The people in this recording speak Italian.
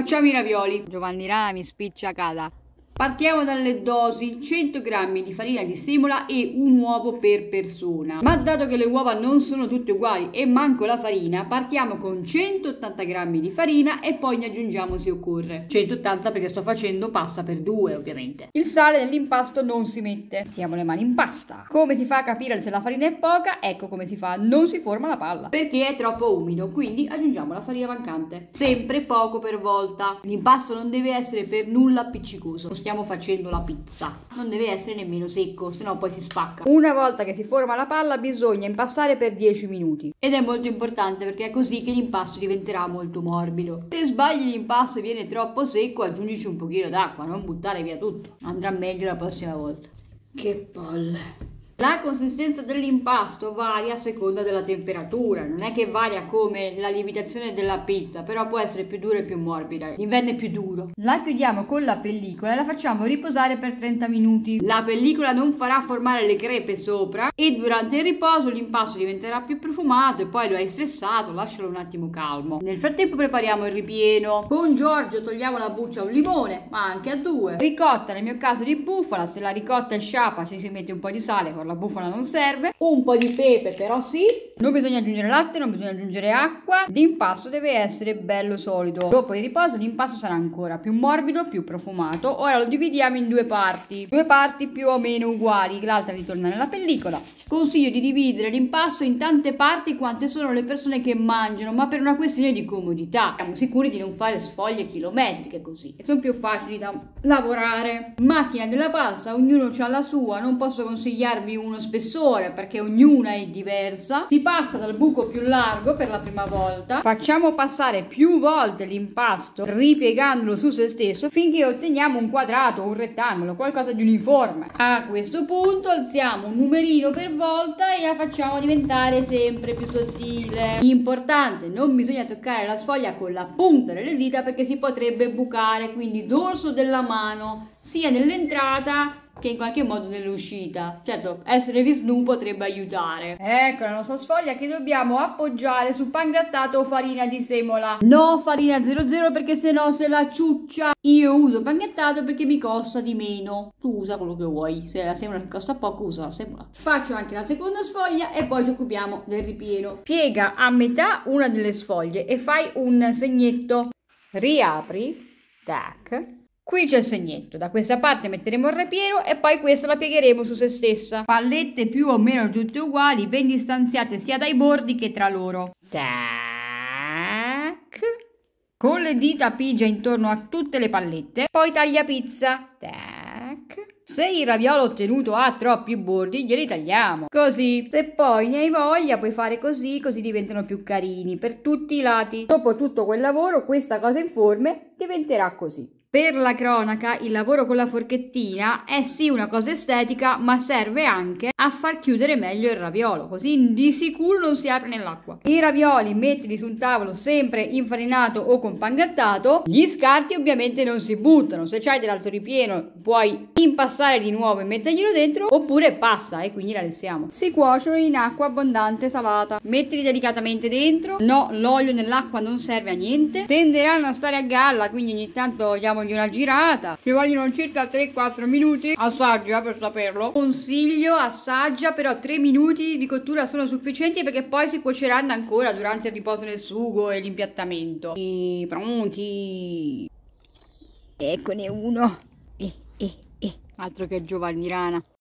Facciamo i ravioli. Giovanni Rana mi spiccia cada. Partiamo dalle dosi, 100 g di farina di semola e un uovo per persona. Ma dato che le uova non sono tutte uguali e manco la farina, partiamo con 180 g di farina e poi ne aggiungiamo se occorre. 180 perché sto facendo pasta per due ovviamente. Il sale nell'impasto non si mette. Mettiamo le mani in pasta. Come si fa a capire se la farina è poca? Ecco come si fa, non si forma la palla. Perché è troppo umido, quindi aggiungiamo la farina mancante. Sempre poco per volta. L'impasto non deve essere per nulla appiccicoso. Stiamo stiamo facendo la pizza. Non deve essere nemmeno secco, sennò poi si spacca. Una volta che si forma la palla bisogna impastare per 10 minuti. Ed è molto importante perché è così che l'impasto diventerà molto morbido. Se sbagli l'impasto e viene troppo secco, aggiungici un pochino d'acqua, non buttare via tutto. Andrà meglio la prossima volta. Che palle. La consistenza dell'impasto varia a seconda della temperatura, non è che varia come la lievitazione della pizza, però può essere più dura e più morbida. È più duro. La chiudiamo con la pellicola e la facciamo riposare per 30 minuti. La pellicola non farà formare le crepe sopra e durante il riposo l'impasto diventerà più profumato e poi lo hai stressato, lascialo un attimo calmo. Nel frattempo prepariamo il ripieno. Con Giorgio togliamo la buccia a un limone, ma anche a due. Ricotta, nel mio caso di bufala, se la ricotta è sciapa ci si mette un po' di sale bufala non serve. Un po' di pepe però sì. Non bisogna aggiungere latte, non bisogna aggiungere acqua. L'impasto deve essere bello solido. Dopo il riposo l'impasto sarà ancora più morbido, più profumato. Ora lo dividiamo in due parti. Due parti più o meno uguali. L'altra ritorna nella pellicola. Consiglio di dividere l'impasto in tante parti quante sono le persone che mangiano, ma per una questione di comodità. Siamo sicuri di non fare sfoglie chilometriche così. Sono più facili da lavorare. Macchina della pasta, ognuno ha la sua. Non posso consigliarvi uno spessore perché ognuna è diversa. Si passa dal buco più largo per la prima volta. Facciamo passare più volte l'impasto ripiegandolo su se stesso finché otteniamo un quadrato, un rettangolo, qualcosa di uniforme. A questo punto alziamo un numerino per volta e la facciamo diventare sempre più sottile. Importante, non bisogna toccare la sfoglia con la punta delle dita perché si potrebbe bucare, quindi dorso della mano sia nell'entrata che in qualche modo nell'uscita. Certo, essere visnu potrebbe aiutare. Ecco la nostra sfoglia che dobbiamo appoggiare su pan grattato o farina di semola. No farina 00 perché sennò se la ciuccia. Io uso pan grattato perché mi costa di meno. Tu usa quello che vuoi. Se la semola ti costa poco, usa la semola. Faccio anche la seconda sfoglia e poi ci occupiamo del ripieno. Piega a metà una delle sfoglie e fai un segnetto. Riapri. Tac Qui c'è il segnetto, da questa parte metteremo il ripieno e poi questa la piegheremo su se stessa. Pallette più o meno tutte uguali, ben distanziate sia dai bordi che tra loro. Tac. Con le dita pigia intorno a tutte le pallette, poi taglia pizza. Tac. Se il raviolo ottenuto ha troppi bordi, glieli tagliamo. Così. Se poi ne hai voglia, puoi fare così, così diventano più carini per tutti i lati. Dopo tutto quel lavoro, questa cosa informe diventerà così. Per la cronaca, il lavoro con la forchettina è sì una cosa estetica, ma serve anche a far chiudere meglio il raviolo, così di sicuro non si apre nell'acqua. I ravioli mettili su un tavolo sempre infarinato o con pan gli scarti ovviamente non si buttano, se c'hai dell'altro ripieno puoi impassare di nuovo e metterglielo dentro, oppure passa e quindi la lessiamo. Si cuociono in acqua abbondante salata, mettili delicatamente dentro, no, l'olio nell'acqua non serve a niente, tenderanno a stare a galla, quindi ogni tanto diamo diamogli una girata. Ci vogliono circa 3-4 minuti assaggia per saperlo. Consiglio assaggia però 3 minuti di cottura sono sufficienti perché poi si cuoceranno ancora durante il riposo nel sugo e l'impiattamento. E pronti. Eccone uno. Eh, eh, eh. altro che Giovanni Rana